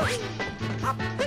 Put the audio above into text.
Up.